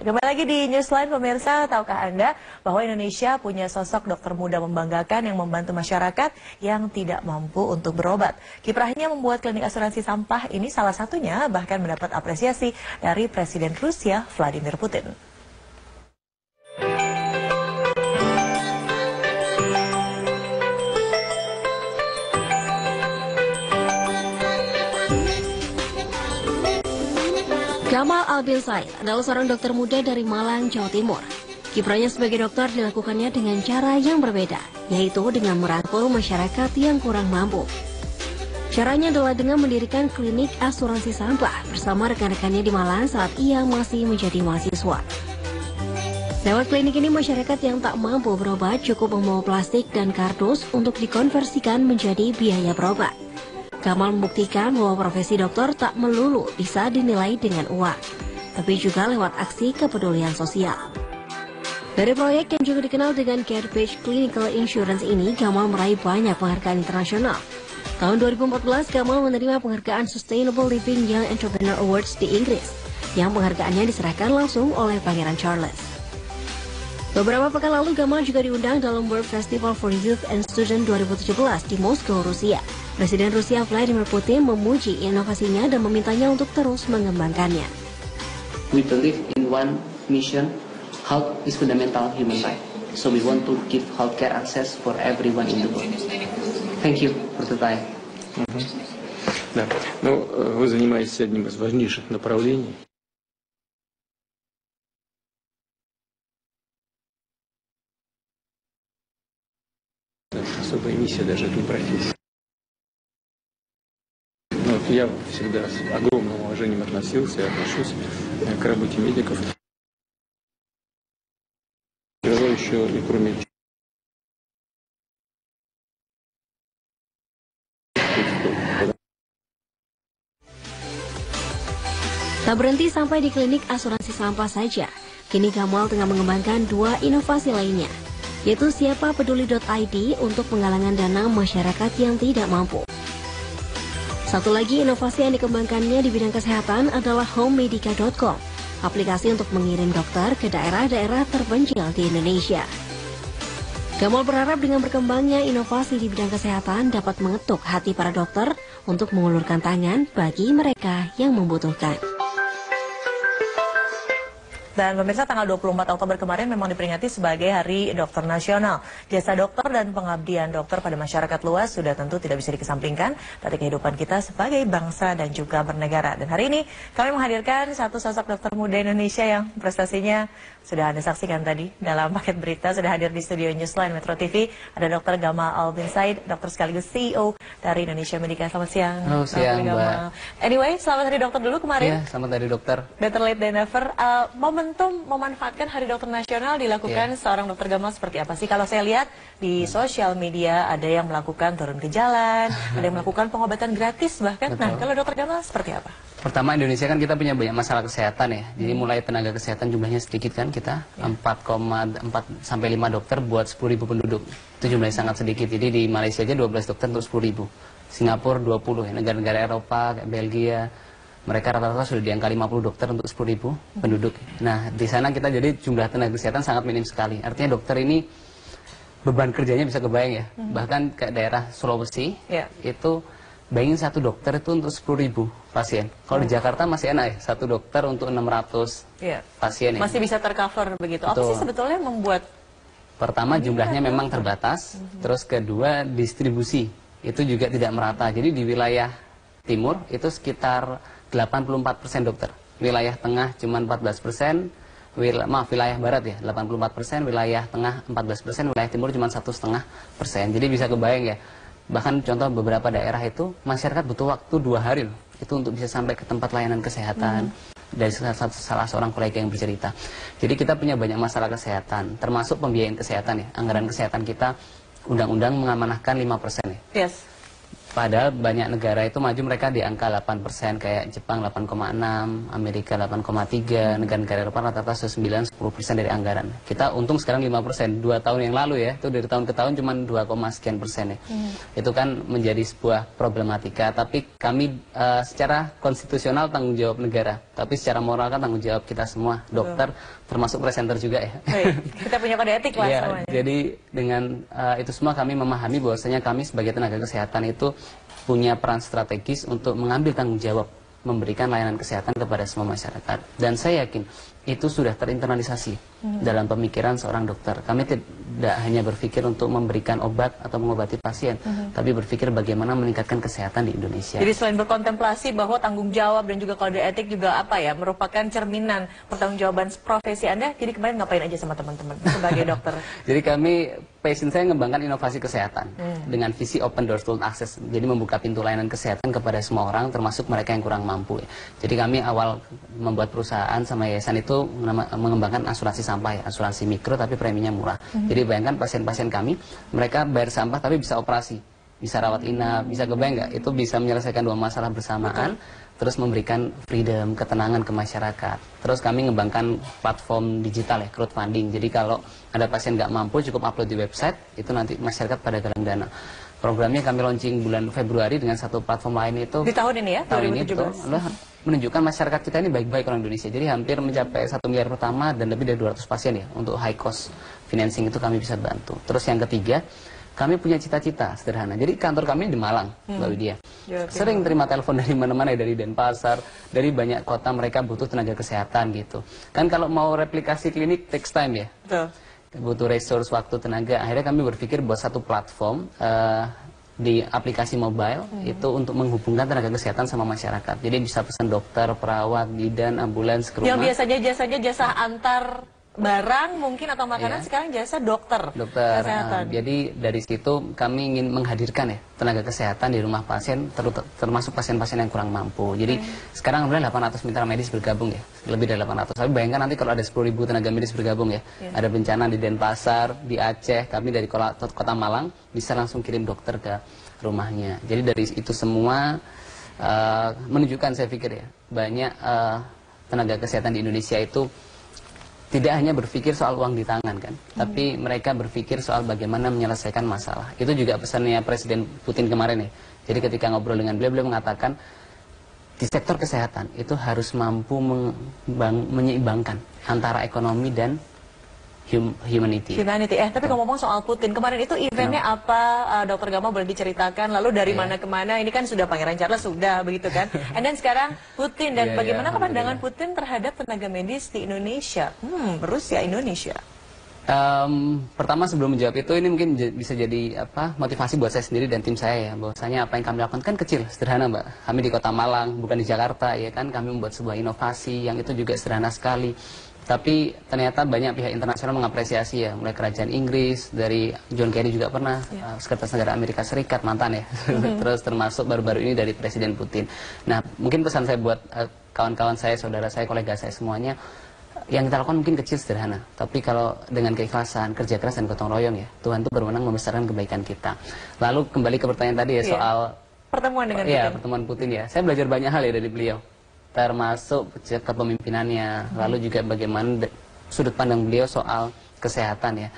Kembali lagi di Newsline pemirsa, tahukah Anda bahwa Indonesia punya sosok dokter muda membanggakan yang membantu masyarakat yang tidak mampu untuk berobat. Kiprahnya membuat klinik asuransi sampah ini salah satunya bahkan mendapat apresiasi dari Presiden Rusia Vladimir Putin. Gamal Albin Said adalah seorang dokter muda dari Malang, Jawa Timur. Kiprahnya sebagai dokter dilakukannya dengan cara yang berbeda, yaitu dengan merangkul masyarakat yang kurang mampu. Caranya adalah dengan mendirikan klinik asuransi sampah bersama rekan-rekannya di Malang saat ia masih menjadi mahasiswa. Lewat klinik ini, masyarakat yang tak mampu berobat cukup membawa plastik dan kardus untuk dikonversikan menjadi biaya berobat. Kamal membuktikan bahwa profesi dokter tak melulu bisa dinilai dengan uang, tapi juga lewat aksi kepedulian sosial. Dari proyek yang juga dikenal dengan Page Clinical Insurance ini, Kamal meraih banyak penghargaan internasional. Tahun 2014, Kamal menerima penghargaan Sustainable Living Young Entrepreneur Awards di Inggris, yang penghargaannya diserahkan langsung oleh Pangeran Charles. Beberapa pekan lalu, Gamal juga diundang dalam World Festival for Youth and Student 2017 di Moskow, Rusia. Presiden Rusia Vladimir Putin memuji inovasinya dan memintanya untuk terus mengembangkannya. We believe in one mission, health is fundamental human right. So we want to give healthcare access for everyone in the world. Thank you for the time. Да. Ну, вы занимаетесь одним из важнейших направлений. Это особая миссия даже этой профессии. Ну, вот я всегда с огромным уважением относился и отношусь э, к работе медиков. Желаю еще и кроме Tak berhenti sampai di klinik asuransi sampah saja, kini Gamal tengah mengembangkan dua inovasi lainnya, yaitu siapa peduli.id untuk penggalangan dana masyarakat yang tidak mampu. Satu lagi inovasi yang dikembangkannya di bidang kesehatan adalah homemedica.com, aplikasi untuk mengirim dokter ke daerah-daerah terpencil di Indonesia. Gamal berharap dengan berkembangnya inovasi di bidang kesehatan dapat mengetuk hati para dokter untuk mengulurkan tangan bagi mereka yang membutuhkan. Dan pemirsa tanggal 24 Oktober kemarin memang diperingati sebagai Hari Dokter Nasional. Jasa dokter dan pengabdian dokter pada masyarakat luas sudah tentu tidak bisa dikesampingkan dari kehidupan kita sebagai bangsa dan juga bernegara. Dan hari ini kami menghadirkan satu sosok dokter muda Indonesia yang prestasinya sudah Anda saksikan tadi dalam paket berita. Sudah hadir di studio Newsline Metro TV. Ada Dr. Gama Albin Said, dokter sekaligus CEO dari Indonesia Medica. Selamat siang. Halo, siang, Mbak. Anyway, selamat hari dokter dulu kemarin. Iya, selamat hari dokter. Better late than never. Uh, momentum memanfaatkan Hari Dokter Nasional dilakukan Yeah. seorang dokter Gamal seperti apa sih? Kalau saya lihat di sosial media ada yang melakukan turun ke jalan, ada yang melakukan pengobatan gratis bahkan. Nah, Betul. kalau dokter Gamal seperti apa? Pertama Indonesia kan kita punya banyak masalah kesehatan ya. Jadi mulai tenaga kesehatan jumlahnya sedikit kan kita 4,4 sampai 5 dokter buat 10.000 penduduk. Itu jumlahnya sangat sedikit. Jadi di Malaysia aja 12 dokter untuk 10.000. Singapura 20 ya. Negara-negara Eropa kayak Belgia mereka rata-rata sudah di angka 50 dokter untuk 10.000 penduduk. Nah, di sana kita jadi jumlah tenaga kesehatan sangat minim sekali. Artinya dokter ini beban kerjanya bisa kebayang ya. Bahkan ke daerah Sulawesi Ya. itu bayangin satu dokter itu untuk 10.000 pasien. Kalau di Jakarta masih enak ya, satu dokter untuk 600 Iya. pasien ya. Masih bisa tercover begitu. Apa Betul. sih sebetulnya yang membuat Pertama jumlahnya memang terbatas, terus kedua distribusi itu juga tidak merata. Jadi di wilayah timur itu sekitar 84% dokter. Wilayah tengah cuma 14%, wil maaf wilayah barat ya 84%, wilayah tengah 14%, wilayah timur cuma satu setengah persen. Jadi bisa kebayang ya. Bahkan contoh beberapa daerah itu masyarakat butuh waktu dua hari loh itu untuk bisa sampai ke tempat layanan kesehatan dari salah, satu, salah seorang kolega yang bercerita. Jadi kita punya banyak masalah kesehatan, termasuk pembiayaan kesehatan ya. Anggaran kesehatan kita undang-undang mengamanahkan 5% ya. yes, Padahal banyak negara itu maju mereka di angka 8% kayak Jepang 8,6, Amerika 8,3, negara-negara Eropa rata-rata 9 10% dari anggaran. Kita untung sekarang 5%. Dua tahun yang lalu ya, itu dari tahun ke tahun cuma 2, sekian persen ya. Itu kan menjadi sebuah problematika. Tapi kami eh, secara konstitusional tanggung jawab negara, tapi secara moral kan tanggung jawab kita semua, dokter termasuk presenter juga ya. Baik, kita punya kode etik lah Iya, semuanya. jadi dengan uh, itu semua kami memahami bahwasanya kami sebagai tenaga kesehatan itu punya peran strategis untuk mengambil tanggung jawab memberikan layanan kesehatan kepada semua masyarakat. Dan saya yakin itu sudah terinternalisasi dalam pemikiran seorang dokter. Kami tidak hanya berpikir untuk memberikan obat atau mengobati pasien, tapi berpikir bagaimana meningkatkan kesehatan di Indonesia. Jadi selain berkontemplasi bahwa tanggung jawab dan juga kode etik juga apa ya merupakan cerminan pertanggungjawaban profesi Anda. Jadi kemarin ngapain aja sama teman-teman sebagai dokter? Jadi kami passion saya mengembangkan inovasi kesehatan dengan visi open door to access. Jadi membuka pintu layanan kesehatan kepada semua orang termasuk mereka yang kurang mampu. Jadi kami awal membuat perusahaan sama yayasan itu mengembangkan asuransi sampah ya, asuransi mikro tapi preminya murah. Jadi bayangkan pasien-pasien kami mereka bayar sampah tapi bisa operasi, bisa rawat inap, bisa kebayang nggak? Itu bisa menyelesaikan dua masalah bersamaan. Terus memberikan freedom, ketenangan ke masyarakat. Terus kami mengembangkan platform digital ya, crowdfunding. Jadi kalau ada pasien nggak mampu cukup upload di website, itu nanti masyarakat pada galang dana. Programnya kami launching bulan Februari dengan satu platform lain itu Di tahun ini ya, tahun ini 2017. betul, adalah menunjukkan masyarakat kita ini baik-baik orang Indonesia. Jadi hampir mencapai satu miliar pertama dan lebih dari 200 pasien ya untuk high cost financing itu kami bisa bantu. Terus yang ketiga, kami punya cita-cita sederhana. Jadi kantor kami di Malang, Mbak Widya. Ya. Sering terima telepon dari mana-mana ya, dari Denpasar, dari banyak kota mereka butuh tenaga kesehatan gitu. Kan kalau mau replikasi klinik takes time ya Betul. butuh resource waktu tenaga akhirnya kami berpikir buat satu platform eh, di aplikasi mobile itu untuk menghubungkan tenaga kesehatan sama masyarakat jadi bisa pesan dokter perawat bidan ambulans ke Yang biasanya jasanya jasa antar barang mungkin atau makanan Iya. sekarang jasa dokter, dokter. kesehatan. eh, jadi dari situ kami ingin menghadirkan ya tenaga kesehatan di rumah pasien terut- termasuk pasien-pasien yang kurang mampu. Jadi sekarang alhamdulillah 800 mitra medis bergabung ya lebih dari 800 tapi bayangkan nanti kalau ada 10.000 tenaga medis bergabung ya ada bencana di Denpasar di Aceh kami dari kota, kota Malang bisa langsung kirim dokter ke rumahnya. Jadi dari itu semua eh, menunjukkan saya pikir ya banyak eh, tenaga kesehatan di Indonesia itu tidak hanya berpikir soal uang di tangan kan, tapi mereka berpikir soal bagaimana menyelesaikan masalah. Itu juga pesannya Presiden Putin kemarin ya. Jadi ketika ngobrol dengan beliau, beliau mengatakan di sektor kesehatan itu harus mampu menyeimbangkan antara ekonomi dan hum- humanity. Humanity. Eh, tapi ngomong soal Putin, kemarin itu eventnya apa, uh, Dokter Gama boleh diceritakan? Lalu dari Iya. mana ke mana? Ini kan sudah Pangeran Charles sudah begitu kan? And then sekarang Putin dan Iya, iya, bagaimana kepandangan alhamdulillah. Putin terhadap tenaga medis di Indonesia? Hmm, Rusia Indonesia. Em, pertama sebelum menjawab itu ini mungkin bisa jadi apa motivasi buat saya sendiri dan tim saya ya bahwasanya apa yang kami lakukan kan kecil sederhana mbak kami di kota Malang bukan di Jakarta ya kan kami membuat sebuah inovasi yang itu juga sederhana sekali tapi ternyata banyak pihak internasional mengapresiasi ya mulai kerajaan Inggris dari John Kerry juga pernah uh, sekretaris negara Amerika Serikat mantan ya terus termasuk baru-baru ini dari Presiden Putin nah mungkin pesan saya buat uh, kawan-kawan saya saudara saya kolega saya semuanya yang kita lakukan mungkin kecil sederhana, tapi kalau dengan keikhlasan, kerja keras dan gotong royong ya, Tuhan itu berwenang membesarkan kebaikan kita. Lalu kembali ke pertanyaan tadi ya Iya. soal Pertemuan dengan Iya, Putin. pertemuan Putin ya. Saya belajar banyak hal ya dari beliau. Termasuk kepemimpinannya, lalu juga bagaimana sudut pandang beliau soal kesehatan ya.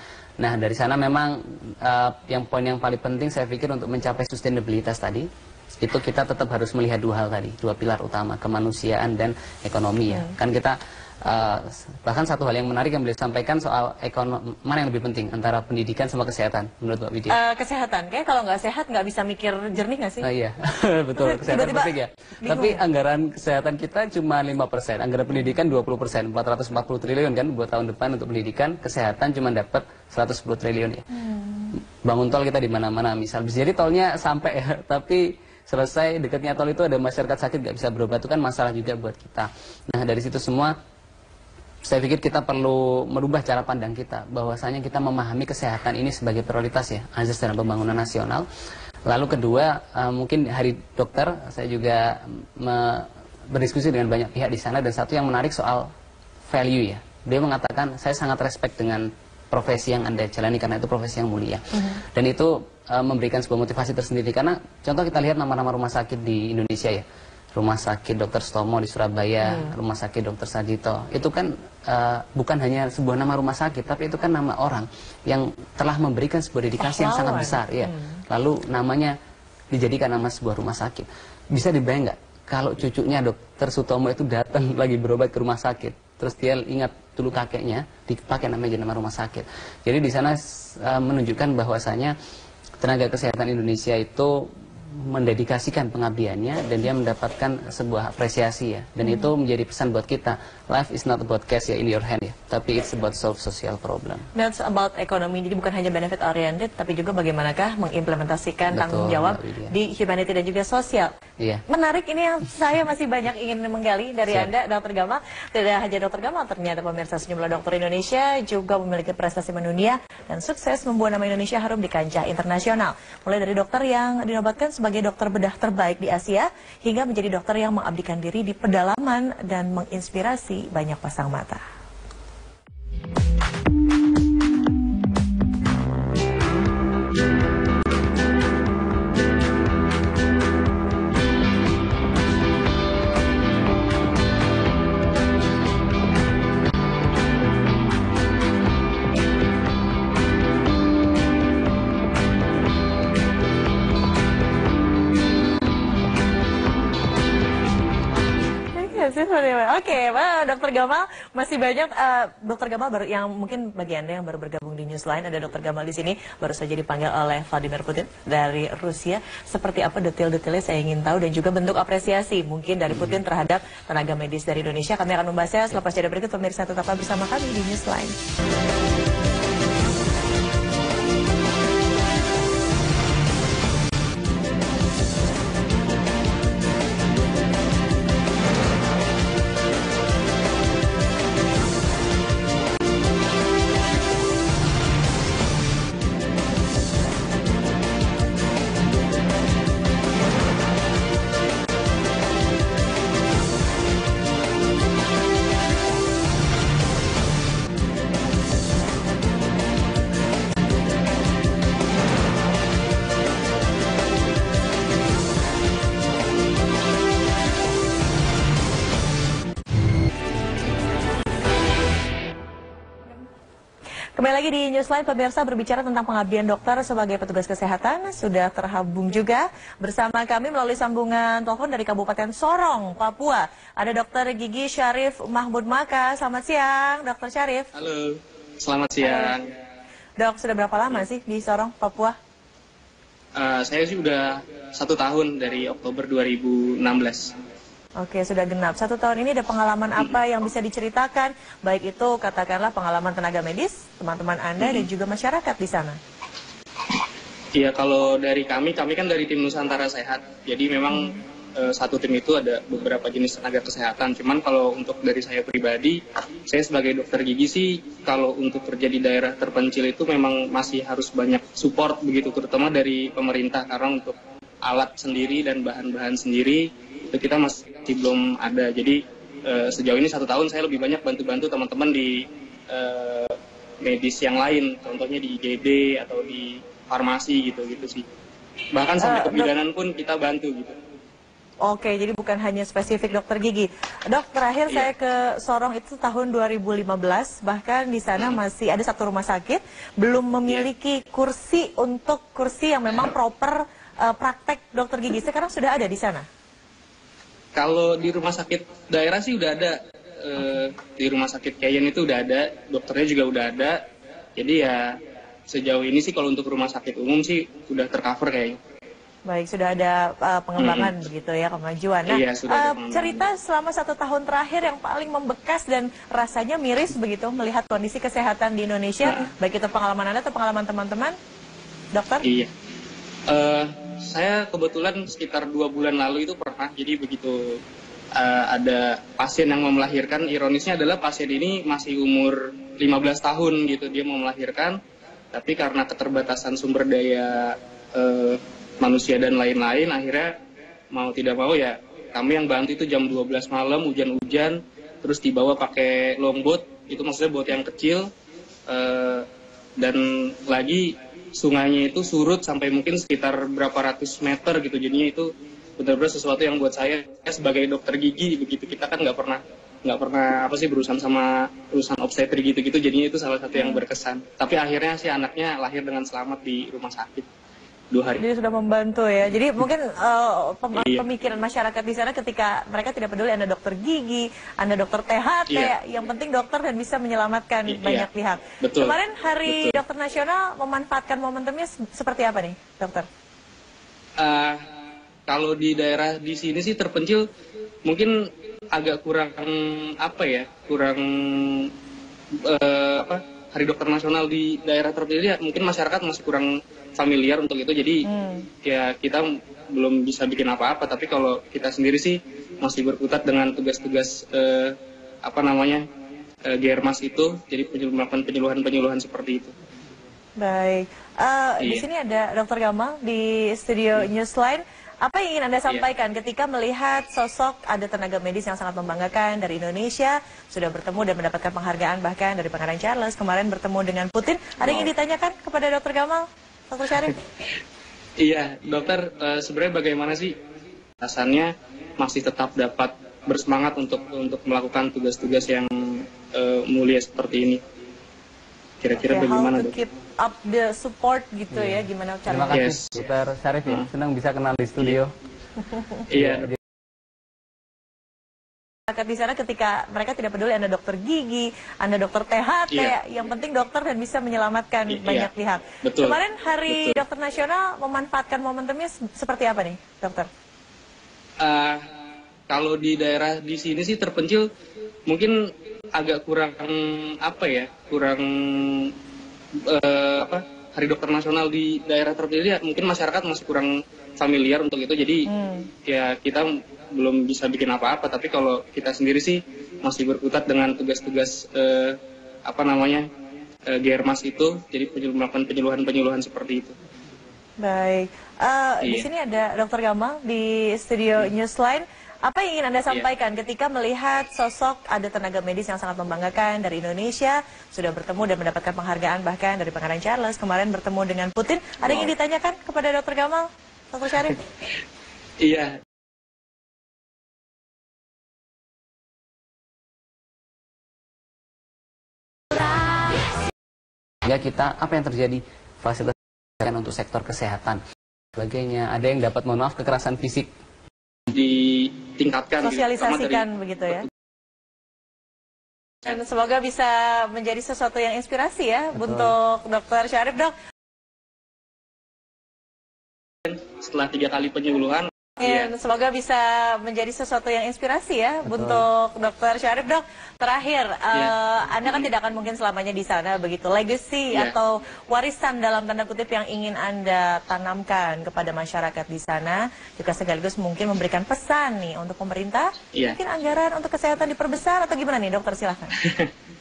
Nah, dari sana memang eh, yang poin yang paling penting saya pikir untuk mencapai sustainabilitas tadi itu kita tetap harus melihat dua hal tadi, dua pilar utama, kemanusiaan dan ekonomi ya. Kan kita eh, bahkan satu hal yang menarik yang beliau sampaikan soal ekonomi mana yang lebih penting antara pendidikan sama kesehatan menurut Mbak Widya? Eh, kesehatan, kayak kalau nggak sehat nggak bisa mikir jernih nggak sih? Oh iya, betul. Kesehatan Tiba-tiba penting ya. bingung Tapi anggaran kesehatan kita cuma 5%, anggaran pendidikan 20%, 440 triliun kan buat tahun depan untuk pendidikan, kesehatan cuma dapat 110 triliun ya. Bangun tol kita di mana-mana misal. Bisa jadi tolnya sampai ya, tapi selesai dekatnya tol itu ada masyarakat sakit nggak bisa berobat itu kan masalah juga buat kita. Nah dari situ semua saya pikir kita perlu merubah cara pandang kita bahwasanya kita memahami kesehatan ini sebagai prioritas ya azas dalam pembangunan nasional. Lalu kedua eh, mungkin hari dokter saya juga me- berdiskusi dengan banyak pihak di sana dan satu yang menarik soal value ya. Dia mengatakan saya sangat respect dengan profesi yang anda jalani karena itu profesi yang mulia dan itu uh, memberikan sebuah motivasi tersendiri karena contoh kita lihat nama-nama rumah sakit di Indonesia ya rumah sakit Dr. Stomo di Surabaya, hmm. rumah sakit Dr. Sajito. Itu kan uh, bukan hanya sebuah nama rumah sakit, tapi itu kan nama orang yang telah memberikan sebuah dedikasi yang sangat besar, ya. Hmm. Lalu namanya dijadikan nama sebuah rumah sakit. Bisa dibayang nggak kalau cucunya Dr. Sutomo itu datang lagi berobat ke rumah sakit, terus dia ingat dulu kakeknya dipakai namanya nama rumah sakit. Jadi di sana uh, menunjukkan bahwasanya tenaga kesehatan Indonesia itu mendedikasikan pengabdiannya dan dia mendapatkan sebuah apresiasi ya. Dan hmm. itu menjadi pesan buat kita. Life is not about cash ya in your hand ya. Tapi it's about solve social problem. That's about ekonomi. Jadi bukan hanya benefit oriented tapi juga bagaimanakah mengimplementasikan Betul, tanggung jawab di humanity dan juga sosial. Iya. menarik ini yang saya masih banyak ingin menggali dari Siap. anda dokter Gamal. Tidak hanya dokter Gamal ternyata pemirsa sejumlah dokter Indonesia juga memiliki prestasi mendunia dan sukses membuat nama Indonesia harum di kancah internasional. Mulai dari dokter yang dinobatkan sebagai dokter bedah terbaik di Asia hingga menjadi dokter yang mengabdikan diri di pedalaman dan menginspirasi banyak pasang mata. Oke, Pak Dokter Gamal masih banyak uh, Dokter Gamal baru yang mungkin bagi anda yang baru bergabung di Newsline ada Dokter Gamal di sini baru saja dipanggil oleh Vladimir Putin dari Rusia. Seperti apa detail-detailnya saya ingin tahu dan juga bentuk apresiasi mungkin dari Putin terhadap tenaga medis dari Indonesia. Kami akan membahasnya selepas jeda berikut pemirsa tetaplah bersama kami di Newsline. Kembali lagi di Newsline, pemirsa berbicara tentang pengabdian dokter sebagai petugas kesehatan. Sudah terhubung juga bersama kami melalui sambungan telepon dari Kabupaten Sorong, Papua. Ada dokter Gigi Syarif Mahmud Maka. Selamat siang, dokter Syarif. Halo, selamat siang. Dok, sudah berapa lama sih di Sorong, Papua? Uh, saya sih udah satu tahun dari Oktober 2016. Oke, sudah genap. Satu tahun ini ada pengalaman apa yang bisa diceritakan? Baik itu katakanlah pengalaman tenaga medis, teman-teman Anda, dan juga masyarakat di sana. Iya, kalau dari kami, kami kan dari tim Nusantara Sehat. Jadi memang hmm. satu tim itu ada beberapa jenis tenaga kesehatan. Cuman kalau untuk dari saya pribadi, saya sebagai dokter gigi sih, kalau untuk kerja di daerah terpencil itu memang masih harus banyak support begitu, terutama dari pemerintah. Karena untuk alat sendiri dan bahan-bahan sendiri, itu kita masih masih belum ada. Jadi uh, sejauh ini satu tahun saya lebih banyak bantu-bantu teman-teman di uh, medis yang lain, contohnya di IGD atau di farmasi gitu gitu sih. Bahkan sampai uh, kebidanan pun kita bantu gitu. Oke, jadi bukan hanya spesifik dokter gigi. Dok, terakhir iya. saya ke Sorong itu tahun 2015, bahkan di sana hmm. masih ada satu rumah sakit belum memiliki yeah. kursi untuk kursi yang memang proper uh, praktek dokter gigi. Sekarang sudah ada di sana. Kalau di rumah sakit daerah sih udah ada. E, di rumah sakit Kayen itu udah ada, dokternya juga udah ada. Jadi ya sejauh ini sih kalau untuk rumah sakit umum sih udah tercover kayaknya. Baik, sudah ada uh, pengembangan hmm. begitu ya kemajuan. Nah, iya, sudah uh, cerita selama satu tahun terakhir yang paling membekas dan rasanya miris begitu melihat kondisi kesehatan di Indonesia, nah. baik itu pengalaman anda atau pengalaman teman-teman, dokter? Iya. Uh, saya kebetulan sekitar dua bulan lalu itu pernah jadi begitu uh, ada pasien yang mau melahirkan ironisnya adalah pasien ini masih umur 15 tahun gitu dia mau melahirkan tapi karena keterbatasan sumber daya uh, manusia dan lain-lain akhirnya mau tidak mau ya kami yang bantu itu jam 12 malam hujan-hujan terus dibawa pakai longboat itu maksudnya boat yang kecil uh, dan lagi sungainya itu surut sampai mungkin sekitar berapa ratus meter gitu. Jadinya itu benar-benar sesuatu yang buat saya ya sebagai dokter gigi begitu. Kita kan nggak pernah nggak pernah apa sih berurusan sama urusan obstetri gitu-gitu. Jadinya itu salah satu yang berkesan. Tapi akhirnya sih anaknya lahir dengan selamat di rumah sakit dua hari Jadi sudah membantu ya. Jadi mungkin uh, pem- Iya. pemikiran masyarakat di sana ketika mereka tidak peduli Anda dokter gigi, Anda dokter THT, Iya. yang penting dokter dan bisa menyelamatkan I- banyak iya. pihak. Betul. Kemarin Hari Betul. Dokter Nasional memanfaatkan momentumnya se- seperti apa nih, dokter? Eh, kalau di daerah di sini sih terpencil mungkin agak kurang apa ya kurang eh, apa hari dokter nasional di daerah terpilih ya mungkin masyarakat masih kurang familiar untuk itu jadi Hmm. ya kita belum bisa bikin apa-apa tapi kalau kita sendiri sih masih berkutat dengan tugas-tugas eh, apa namanya eh, germas itu jadi melakukan penyuluhan-penyuluhan seperti itu Baik. Di Iya. sini ada Dokter Gamal di studio Newsline. Apa yang ingin Anda Iya. sampaikan ketika melihat sosok ada tenaga medis yang sangat membanggakan dari Indonesia, sudah bertemu dan mendapatkan penghargaan bahkan dari Pangeran Charles, kemarin bertemu dengan Putin. Ada yang ingin ditanyakan kepada Dokter Gamal, Dokter Syarif? Iya, dokter, eh, sebenarnya bagaimana sih rasanya masih tetap dapat bersemangat untuk untuk melakukan tugas-tugas yang eh, mulia seperti ini? Kira-kira how bagaimana, to dok? keep up the support gitu ya, gimana Terima caranya? kasih Yes. Dokter Syarif ya, senang bisa kenal di studio. Iya, masyarakat di sana ketika mereka tidak peduli Anda dokter gigi, Anda dokter THT, Iya. yang penting dokter dan bisa menyelamatkan I- banyak iya. pihak. Betul. Kemarin Hari Betul. Dokter Nasional memanfaatkan momentumnya se- seperti apa nih, dokter? Eh, kalau di daerah di sini sih terpencil mungkin agak kurang apa ya kurang eh, apa hari dokter nasional di daerah terpilih ya mungkin masyarakat masih kurang familiar untuk itu jadi Hmm. ya kita belum bisa bikin apa-apa tapi kalau kita sendiri sih masih berkutat dengan tugas-tugas eh, apa namanya eh, germas itu jadi melakukan penyuluhan-penyuluhan seperti itu Baik, di Iya. sini ada Dokter Gamal di studio Newsline. Apa yang ingin Anda Iya. sampaikan ketika melihat sosok ada tenaga medis yang sangat membanggakan dari Indonesia, sudah bertemu dan mendapatkan penghargaan bahkan dari Pangeran Charles, kemarin bertemu dengan Putin. Ada yang ingin ditanyakan kepada Dokter Gamal, Dokter Syarif? iya Ya kita apa yang terjadi fasilitas kesehatan untuk sektor kesehatan sebagainya. Ada yang dapat mohon maaf kekerasan fisik. Ditingkatkan gitu, Sosialisasikan begitu ya. Dan semoga bisa menjadi sesuatu yang inspirasi ya untuk Dokter Syarif, Dok. setelah tiga kali penyuluhan iya. Dan semoga bisa menjadi sesuatu yang inspirasi ya untuk Dokter Syarif dok. Terakhir, eh, Anda kan tidak akan mungkin selamanya di sana begitu. Legacy Iya. atau warisan dalam tanda kutip yang ingin Anda tanamkan kepada masyarakat di sana, juga sekaligus mungkin memberikan pesan nih untuk pemerintah. Iya. Mungkin anggaran untuk kesehatan diperbesar atau gimana nih dokter silahkan.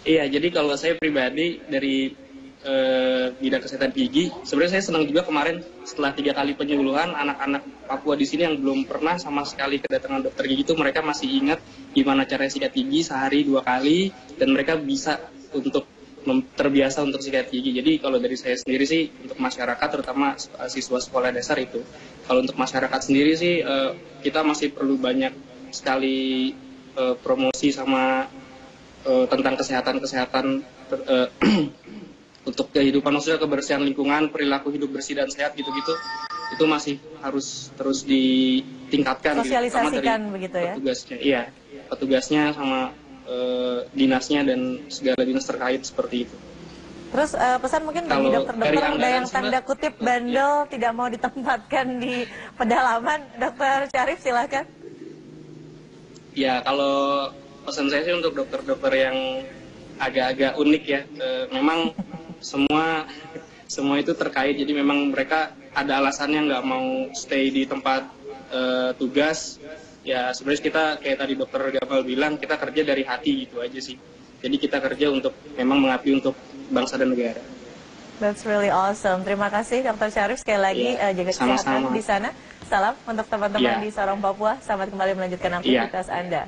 Iya, jadi kalau saya pribadi dari eh, bidang kesehatan gigi, sebenarnya saya senang juga kemarin setelah tiga kali penyuluhan anak-anak Papua di sini yang belum pernah sama sekali kedatangan dokter gigi itu mereka masih ingat gimana cara sikat gigi sehari dua kali dan mereka bisa untuk terbiasa untuk sikat gigi. Jadi kalau dari saya sendiri sih untuk masyarakat terutama eh, siswa sekolah dasar itu, kalau untuk masyarakat sendiri sih eh, kita masih perlu banyak sekali promosi sama tentang kesehatan-kesehatan eh, untuk kehidupan maksudnya kebersihan lingkungan, perilaku hidup bersih dan sehat gitu-gitu itu masih harus terus ditingkatkan gitu, Sosialisasikan begitu ya? petugasnya. Iya, petugasnya sama eh, dinasnya dan segala dinas terkait seperti itu. Terus eh, pesan mungkin bagi dokter-dokter ada yang tanda kutip bandel tidak mau ditempatkan di pedalaman, dokter Syarif silahkan. Ya kalau pesan saya sih untuk dokter-dokter yang agak-agak unik ya, eh, memang semua semua itu terkait. Jadi memang mereka ada alasannya nggak mau stay di tempat eh, tugas. Ya sebenarnya kita kayak tadi dokter Gamal bilang kita kerja dari hati gitu aja sih. Jadi kita kerja untuk memang mengabdi untuk bangsa dan negara. That's really awesome. Terima kasih Dr. Syarif sekali lagi Iya, eh, jaga sama-sama. kesehatan di sana. Salam untuk teman-teman Iya. di Sorong Papua. Selamat kembali melanjutkan aktivitas Anda.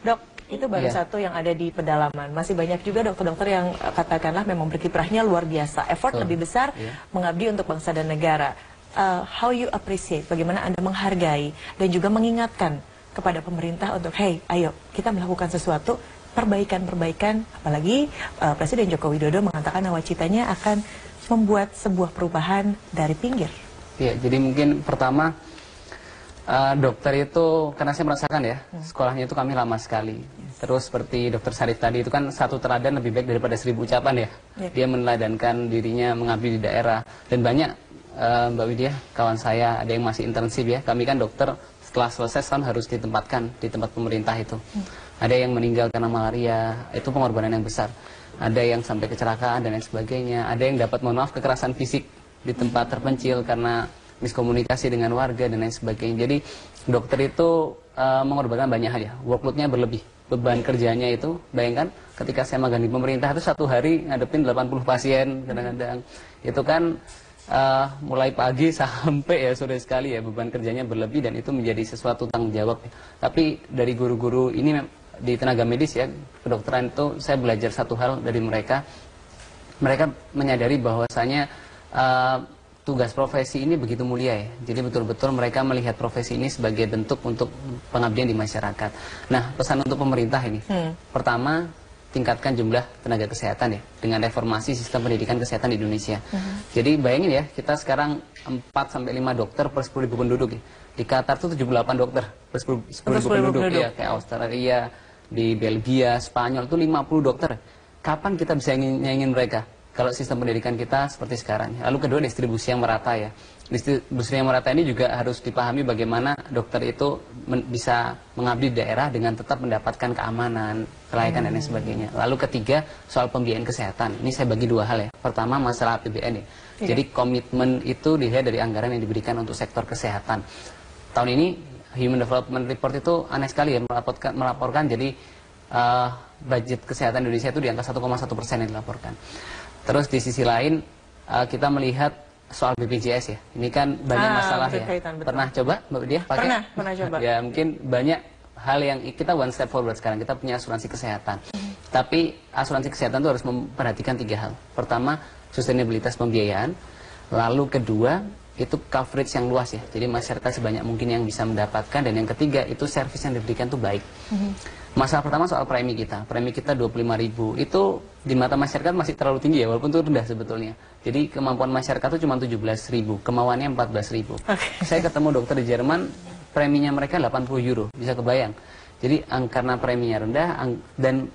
Dok, itu baru Iya. satu yang ada di pedalaman. Masih banyak juga dokter-dokter yang eh, katakanlah memang berkiprahnya luar biasa, effort Betul. lebih besar Iya. mengabdi untuk bangsa dan negara. Uh, how you appreciate, bagaimana anda menghargai dan juga mengingatkan kepada pemerintah untuk, hey, ayo kita melakukan sesuatu perbaikan-perbaikan, apalagi uh, Presiden Joko Widodo mengatakan nawacitanya akan membuat sebuah perubahan dari pinggir. Iya, jadi mungkin pertama eh, dokter itu karena saya merasakan ya sekolahnya itu kami lama sekali. Terus seperti dokter Sarif tadi itu kan satu teladan lebih baik daripada seribu ucapan ya. Iya. Dia meneladankan dirinya mengabdi di daerah dan banyak eh, Mbak Widya kawan saya ada yang masih internship ya. Kami kan dokter setelah selesai kan harus ditempatkan di tempat pemerintah itu. Ada yang meninggal karena malaria, itu pengorbanan yang besar. Ada yang sampai kecelakaan dan lain sebagainya. Ada yang dapat mohon maaf kekerasan fisik di tempat terpencil karena miskomunikasi dengan warga dan lain sebagainya. Jadi dokter itu eh, mengorbankan banyak hal ya. Workloadnya berlebih. Beban kerjanya itu, bayangkan ketika saya magang di pemerintah itu satu hari ngadepin 80 pasien kadang-kadang. Itu kan eh, mulai pagi sampai ya sore sekali ya beban kerjanya berlebih dan itu menjadi sesuatu tanggung jawab. Tapi dari guru-guru ini di tenaga medis ya kedokteran itu saya belajar satu hal dari mereka mereka menyadari bahwasanya uh, tugas profesi ini begitu mulia ya. Jadi betul-betul mereka melihat profesi ini sebagai bentuk untuk pengabdian di masyarakat. Nah, pesan untuk pemerintah ini. Pertama, tingkatkan jumlah tenaga kesehatan ya dengan reformasi sistem pendidikan kesehatan di Indonesia. Jadi bayangin ya, kita sekarang 4 sampai 5 dokter per 10 ribu penduduk ya. Di Qatar tuh 78 dokter per 10 10 ribu 10.000 penduduk, penduduk. ya, kayak Australia, di Belgia, Spanyol itu 50 dokter. Kapan kita bisa ingin, nyaingin mereka? Kalau sistem pendidikan kita seperti sekarang. Lalu kedua distribusi yang merata ya. Distribusi yang merata ini juga harus dipahami bagaimana dokter itu men- bisa mengabdi di daerah dengan tetap mendapatkan keamanan, kelayakan dan lain sebagainya. Lalu ketiga soal pembiayaan kesehatan. Ini saya bagi dua hal ya. Pertama masalah APBN ya. Jadi komitmen itu dilihat dari anggaran yang diberikan untuk sektor kesehatan. Tahun ini Human Development Report itu aneh sekali ya melaporkan, melaporkan jadi eh, budget kesehatan Indonesia itu di angka 1,1 persen yang dilaporkan. Terus di sisi lain eh, kita melihat soal BPJS ya. Ini kan banyak Ah, masalah ya. betul. Pernah coba Mbak Widya pakai? Pernah, pernah coba. ya mungkin banyak hal yang kita one step forward sekarang. Kita punya asuransi kesehatan. Tapi asuransi kesehatan itu harus memperhatikan tiga hal. Pertama, sustainabilitas pembiayaan. Lalu kedua, itu coverage yang luas ya. Jadi masyarakat sebanyak mungkin yang bisa mendapatkan dan yang ketiga itu servis yang diberikan itu baik. Masalah pertama soal premi kita. Premi kita 25.000 itu di mata masyarakat masih terlalu tinggi ya walaupun itu rendah sebetulnya. Jadi kemampuan masyarakat itu cuma 17.000, kemauannya 14.000. Saya ketemu dokter di Jerman, preminya mereka 80 euro, bisa kebayang. Jadi karena preminya rendah dan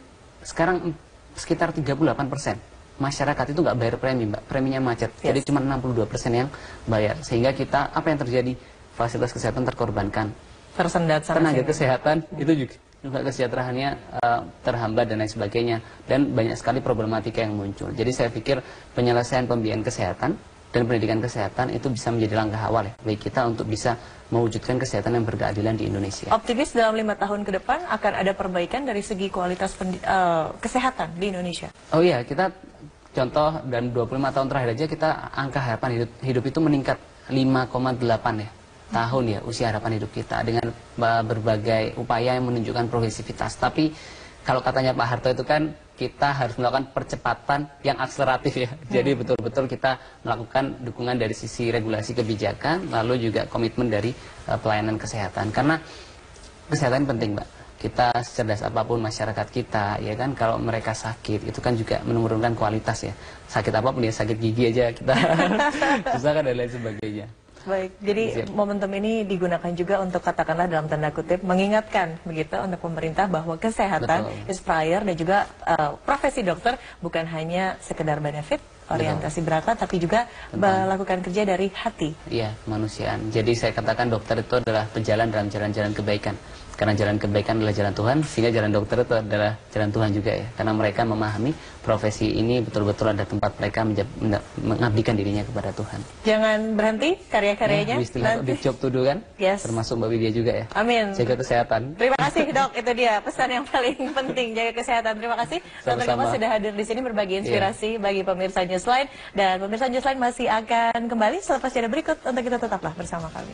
sekarang sekitar 38 persen masyarakat itu nggak bayar premi mbak, preminya macet. Jadi cuma 62 persen yang bayar. Sehingga kita apa yang terjadi? Fasilitas kesehatan terkorbankan Tersendat sana tenaga sini. kesehatan itu juga juga kesejahteraannya eh, terhambat dan lain sebagainya dan banyak sekali problematika yang muncul. Jadi saya pikir penyelesaian pembiayaan kesehatan dan pendidikan kesehatan itu bisa menjadi langkah awal ya bagi kita untuk bisa mewujudkan kesehatan yang berkeadilan di Indonesia. Optimis dalam lima tahun ke depan akan ada perbaikan dari segi kualitas eh, kesehatan di Indonesia. Oh iya, kita contoh dan 25 tahun terakhir aja kita angka harapan hidup, hidup itu meningkat 5,8 ya tahun ya usia harapan hidup kita dengan berbagai upaya yang menunjukkan progresivitas. Tapi kalau katanya Pak Harto itu kan kita harus melakukan percepatan yang akseleratif ya. Jadi betul-betul kita melakukan dukungan dari sisi regulasi kebijakan, lalu juga komitmen dari uh, pelayanan kesehatan. Karena kesehatan penting, Mbak. Kita cerdas apa pun masyarakat kita, ya kan kalau mereka sakit itu kan juga menurunkan kualitas ya. Sakit apa pun ya, sakit gigi aja kita susah kan dan lain sebagainya. Baik, jadi Siap. momentum ini digunakan juga untuk katakanlah dalam tanda kutip mengingatkan begitu untuk pemerintah bahwa kesehatan Betul. is prior dan juga eh, profesi dokter bukan hanya sekedar benefit, orientasi berat tapi juga melakukan kerja dari hati. Iya, kemanusiaan. Jadi saya katakan dokter itu adalah pejalan dalam jalan-jalan kebaikan. Karena jalan kebaikan adalah jalan Tuhan, sehingga jalan dokter itu adalah jalan Tuhan juga ya. Karena mereka memahami profesi ini betul-betul ada tempat mereka mengabdikan dirinya kepada Tuhan. Jangan berhenti karya-karyanya. Ya, istilah big job to do kan? Yes. Termasuk Mbak Widya juga ya. Amin. Jaga kesehatan. Terima kasih dok, itu dia pesan yang paling penting jaga kesehatan. Terima kasih dokter. Kemal sudah hadir di sini berbagi inspirasi bagi pemirsa Newsline dan pemirsa Newsline masih akan kembali selepas jeda berikut untuk kita tetaplah bersama kami.